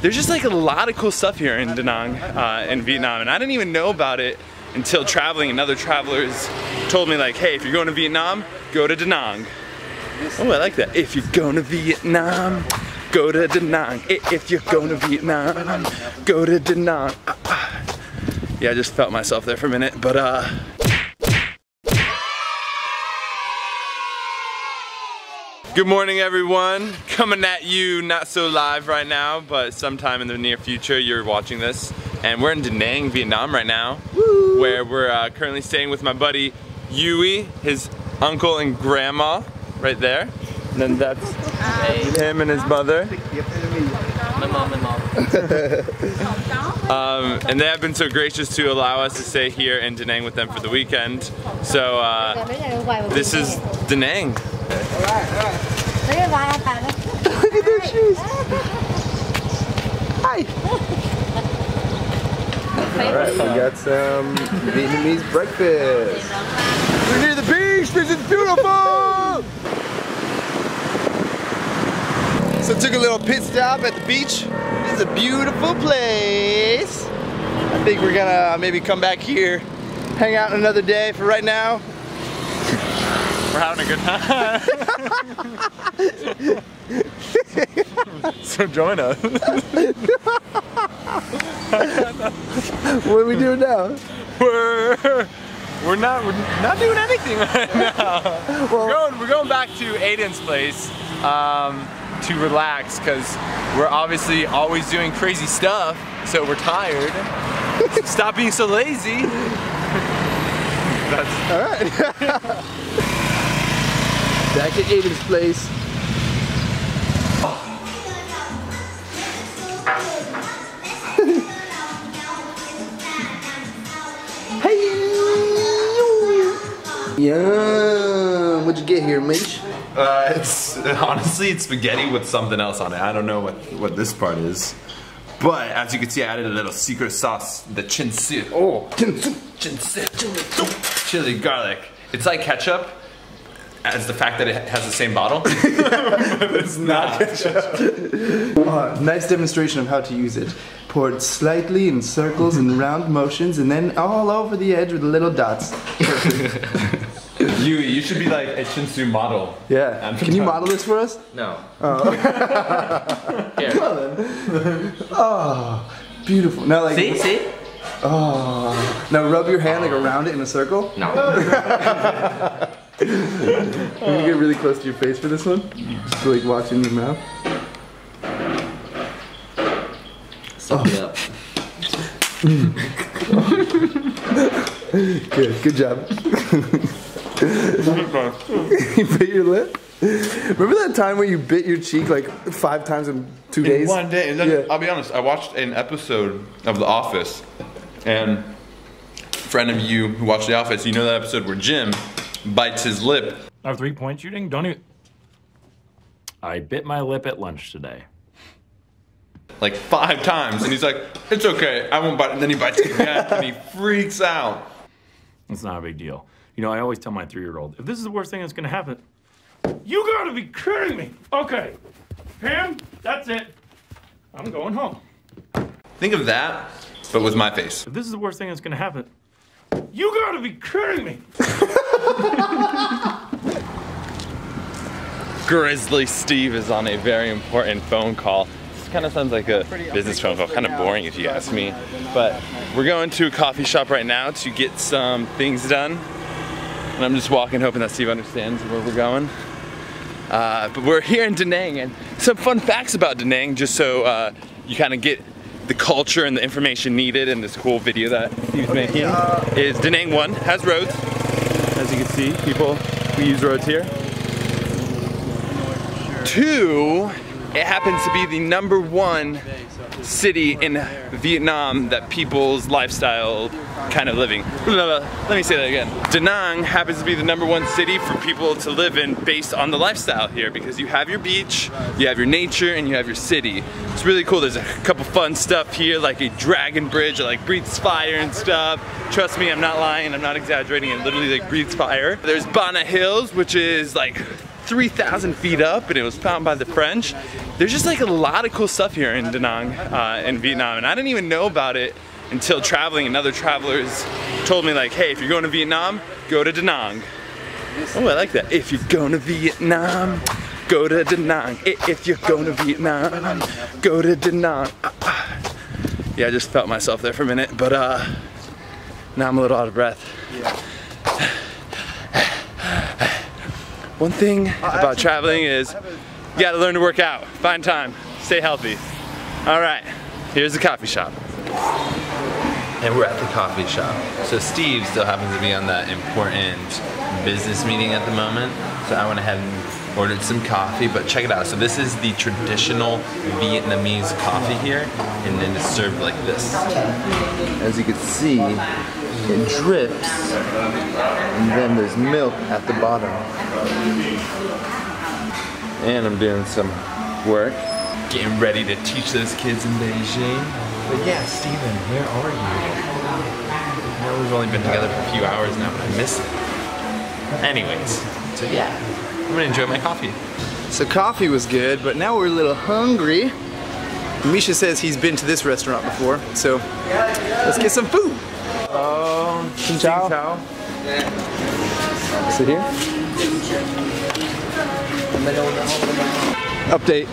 There's just like a lot of cool stuff here in Da Nang, uh, in Vietnam, and I didn't even know about it until traveling and other travelers told me like, hey, if you're going to Vietnam, go to Da Nang. Oh, I like that. If you're going to Vietnam, go to Da Nang. If you're going to Vietnam, go to Da Nang. Ah, ah. Yeah, I just felt myself there for a minute, but uh, Good morning everyone. Coming at you not so live right now, but sometime in the near future you're watching this. And we're in Da Nang, Vietnam right now, Woo. where we're uh, currently staying with my buddy Yui, his uncle and grandma right there. And then that's him and his mother. My mom and mom. um, and they have been so gracious to allow us to stay here in Da Nang with them for the weekend. So uh, this is Da Nang. Look at their shoes. Hi. Alright, we got some Vietnamese breakfast. We're near the beach, this is beautiful! So took a little pit stop at the beach. This is a beautiful place. I think we're gonna maybe come back here, hang out another day. For right now, we're having a good time. so join us. what are we doing now? We're we're not we're not doing anything right now. Well, we're going we're going back to Aiden's place um, to relax because we're obviously always doing crazy stuff, so we're tired. Stop being so lazy. That's all right. Back at Aiden's place. hey! Yeah, what'd you get here, Mitch? Uh, it's honestly it's spaghetti with something else on it. I don't know what what this part is. But as you can see, I added a little secret sauce, the chin su. Oh, chin su, chin su, chili garlic. It's like ketchup, as the fact that it has the same bottle. but it's not. uh, nice demonstration of how to use it. Pour it slightly in circles and round motions, and then all over the edge with little dots. you, you should be like a chin su model. Yeah. Can you model this for us? No. Oh. Here. oh, beautiful. Now, like. See, see. Oh. Now rub your hand like around it in a circle. No. Can you get really close to your face for this one? Just like watching your mouth. Suck oh. up. Good, good job. you bit your lip? Remember that time where you bit your cheek like five times in two in days? one day. And then, yeah. I'll be honest, I watched an episode of The Office, and friend of you who watched The Office, you know that episode where Jim bites his lip. Our three point shooting? Don't even. I bit my lip at lunch today. Like five times, and he's like, "It's okay, I won't bite." And then he bites it again, and he freaks out. It's not a big deal. You know, I always tell my three-year-old, if this is the worst thing that's gonna happen, you gotta be kidding me. Okay, Pam, that's it. I'm going home. Think of that, but with my face. If this is the worst thing that's gonna happen, you gotta be kidding me. Grizzly Steve is on a very important phone call. This kind of sounds like a business phone call, kind of boring if you ask me. But we're going to a coffee shop right now to get some things done. And I'm just walking hoping that Steve understands where we're going. Uh, but we're here in Da Nang and some fun facts about Da Nang just so uh, you kind of get the culture and the information needed in this cool video that Steve's making is Da Nang 1 has roads. As you can see, people, we use roads here. Two, it happens to be the number one city in Vietnam that people's lifestyle kind of living. Let me say that again. Da Nang happens to be the number one city for people to live in based on the lifestyle here because you have your beach, you have your nature, and you have your city. It's really cool. There's a couple fun stuff here like a dragon bridge that like breathes fire and stuff. Trust me, I'm not lying, I'm not exaggerating, it literally like breathes fire. There's Bana Hills, which is like 3,000 feet up and it was founded by the French. There's just like a lot of cool stuff here in Da Nang, uh, in Vietnam, and I didn't even know about it until traveling and other travelers told me like, hey, if you're going to Vietnam, go to Da Nang. Oh, I like that. If you're going to Vietnam, go to Da Nang. If you're going to Vietnam, go to Da Nang. Ah, ah. Yeah, I just felt myself there for a minute, but uh, now I'm a little out of breath. One thing about traveling is you gotta learn to work out, find time, stay healthy. All right, here's the coffee shop. And we're at the coffee shop. So Steve still happens to be on that important business meeting at the moment. So I went ahead and ordered some coffee, but check it out. So this is the traditional Vietnamese coffee here, and then it's served like this. As you can see, it drips, and then there's milk at the bottom. And I'm doing some work, getting ready to teach those kids in Beijing. But yeah, Steven, where are you? I know we've only been together for a few hours now, but I miss it. Anyways, so yeah, I'm gonna enjoy my coffee. So coffee was good, but now we're a little hungry. Misha says he's been to this restaurant before, so let's get some food. Oh, Xin chào. Sit here. Update.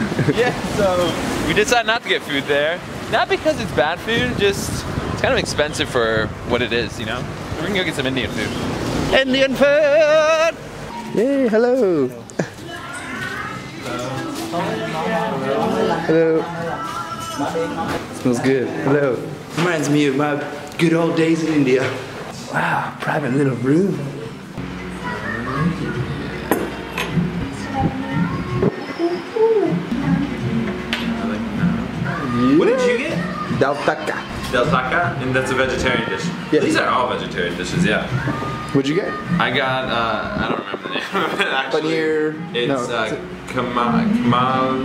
yeah, so we decided not to get food there. Not because it's bad food, just it's kind of expensive for what it is, you know? We're gonna go get some Indian food. Indian food! Yay, hello. Hello. Smells good. Hello. Reminds me of my good old days in India. Wow, private little room. You get? Dal tadka. And that's a vegetarian dish. Yeah. These are all vegetarian dishes, yeah. What'd you get? I got, uh, I don't remember the name of it actually. Paneer. It's no, uh, is it- Kamal, Kamal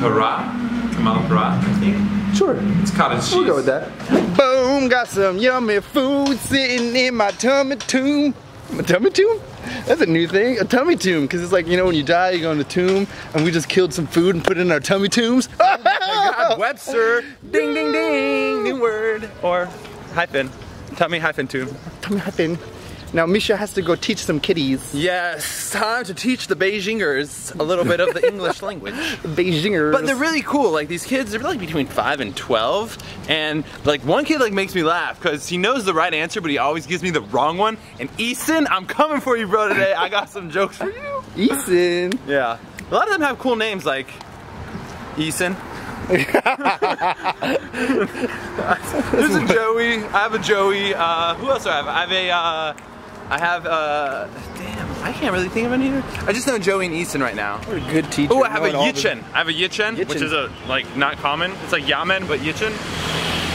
Para? Kamal Para, I think. sure. It's cottage cheese. We'll go with that. Boom, got some yummy food sitting in my tummy tomb. My tummy tomb? That's a new thing, a tummy tomb, because it's like, you know, when you die, you go in the tomb, and we just killed some food and put it in our tummy tombs. Oh my God, Webster. Ding, ding, ding. New word. Or hyphen. Tummy hyphen tomb. Tummy hyphen. Now Misha has to go teach some kitties. Yes, time to teach the Beijingers a little bit of the English language. Beijingers. But they're really cool. Like these kids, they're like between five and twelve, and like one kid like makes me laugh because he knows the right answer, but he always gives me the wrong one. And Easton, I'm coming for you, bro. Today, I got some jokes for you. Eason. Yeah, a lot of them have cool names like Eason. There's a Joey. I have a Joey. Uh, who else do I have? I have a. Uh, I have. Uh, damn, I can't really think of any. I just know Joey and Easton right now. What a good teacher. Oh, I have a Yichen. I have a Yichen, which is a like not common. It's like Yamen, but Yichen.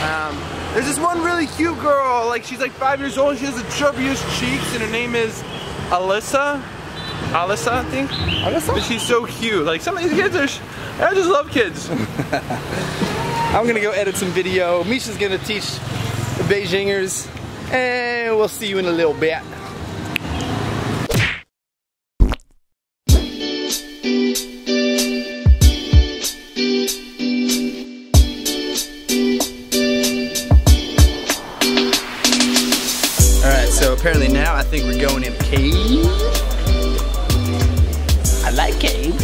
Um, there's this one really cute girl. Like she's like five years old. She has the chubbiest cheeks, and her name is Alyssa. Alyssa, I think. Alyssa? But she's so cute. Like some of these kids are. I just love kids. I'm gonna go edit some video. Misha's gonna teach the Beijingers, and we'll see you in a little bit. Now I think we're going in a cave. I like caves.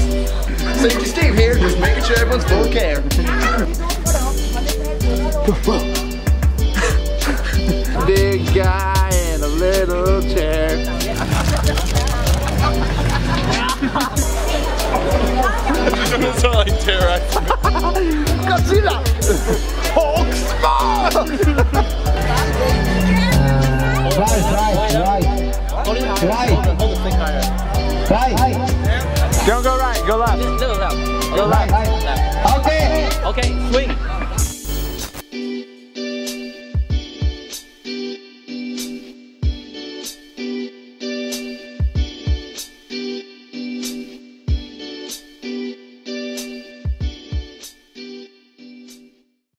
Safety Steve here, just making sure everyone's full of care. Big guy in a little chair. it's not like terrorizing. Godzilla! Go left. Little left. Go left. Okay. Okay, swing.